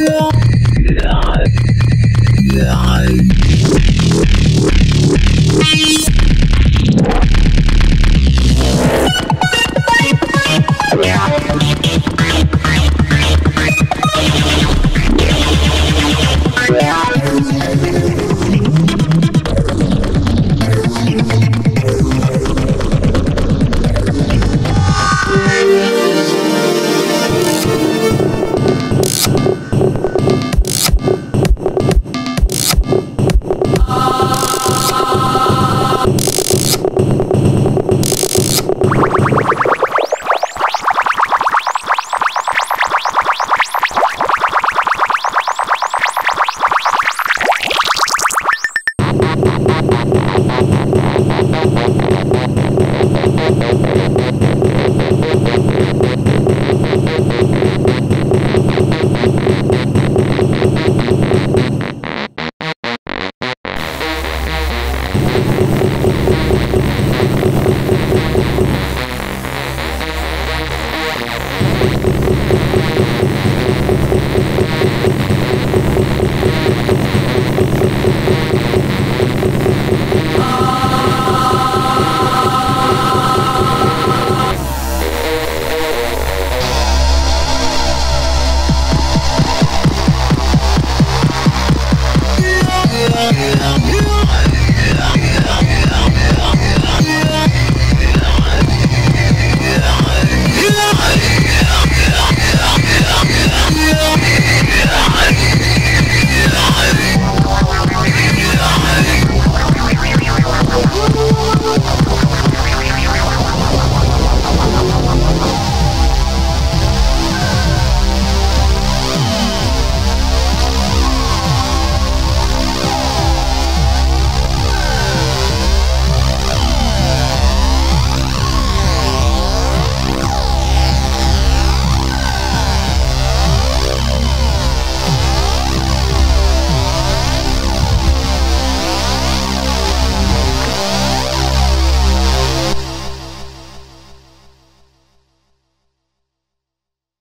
Yeah.